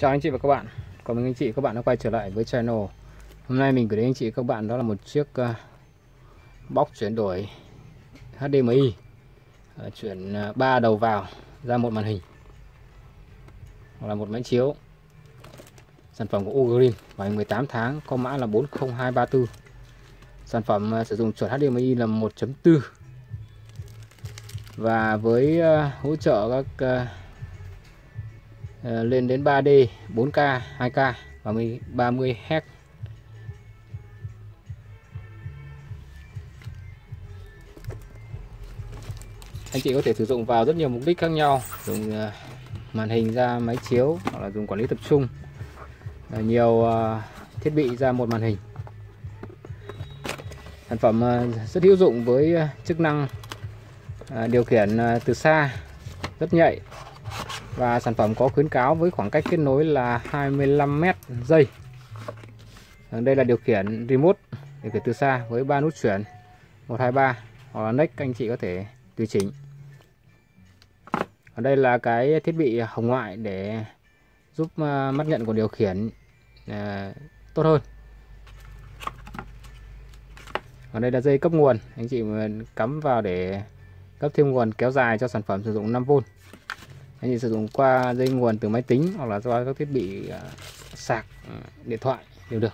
Chào anh chị và các bạn. Còn ơn anh chị các bạn đã quay trở lại với channel. Hôm nay mình gửi đến anh chị các bạn đó là một chiếc ờ, uh, bóc chuyển đổi HDMI uh, ờ, Chuyển ờ, uh, 3 đầu vào ra một màn hình. Hoặc là một máy chiếu. Sản phẩm của Ugreen Vài 18 tháng có mã là 40234 Sản phẩm uh, sử dụng chuẩn HDMI là 1.4 Và với uh, hỗ trợ các uh, Ờ, lên đến 3D 4K 2K và 30 Hz anh chị có thể sử dụng vào rất nhiều mục đích khác nhau, dùng ờ, màn hình ra máy chiếu hoặc là dùng quản lý tập trung. Ờ, nhiều thiết bị ra một màn hình. Sản phẩm rất hữu dụng với chức năng điều khiển từ xa, rất nhạy và sản phẩm có khuyến cáo với khoảng cách kết nối là 25 mét giây ờ, đây là điều khiển remote, điều khiển từ xa với ba nút chuyển 123 hoặc là next anh chị có thể tùy chỉnh. Ở đây là cái thiết bị hồng ngoại để giúp ờ, mắt nhận của điều khiển ờ, tốt hơn. Ở đây là dây cấp nguồn, anh chị cắm vào để cấp thêm nguồn kéo dài cho sản phẩm sử dụng 5V anh chị sử dụng qua dây nguồn từ máy tính hoặc là qua các thiết bị à, sạc à, điện thoại đều được.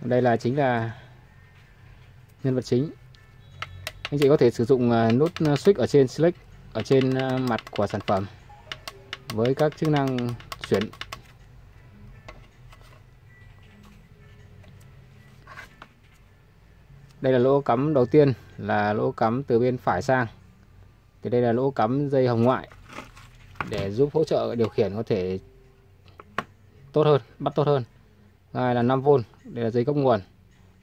Đây là chính là nhân vật chính. Anh chị có thể sử dụng à, nút switch ở trên select ở trên mặt của sản phẩm với các chức năng chuyển. Đây là lỗ cắm đầu tiên, là lỗ cắm từ bên phải sang. Thì đây là lỗ cắm dây hồng ngoại để giúp hỗ trợ điều khiển có thể tốt hơn, bắt tốt hơn. Hai là 5V đây là dây cấp nguồn,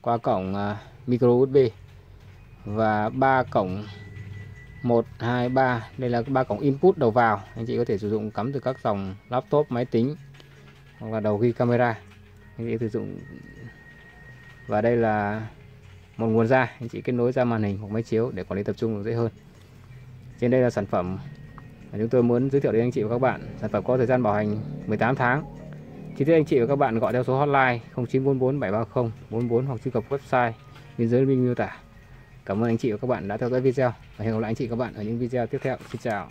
qua cổng à, micro USB và ba cổng 1 2 3 đây là ba cổng input đầu vào. Anh chị có thể sử dụng cắm từ các dòng laptop, máy tính hoặc là đầu ghi camera. Anh chị sử dụng. Và đây là một nguồn ra. Anh chị kết nối ra màn hình hoặc máy chiếu để quản lý tập trung dễ hơn. Trên đây là sản phẩm chúng tôi muốn giới thiệu đến anh chị và các bạn, sản phẩm có thời gian bảo hành 18 tháng. Chi tiết anh chị và các bạn gọi theo số hotline 0944 730 44 hoặc truy cập website bên dưới link miêu tả cảm ơn anh chị và các bạn đã theo dõi video. Và hẹn gặp lại anh chị và các bạn ở những video tiếp theo. Xin chào.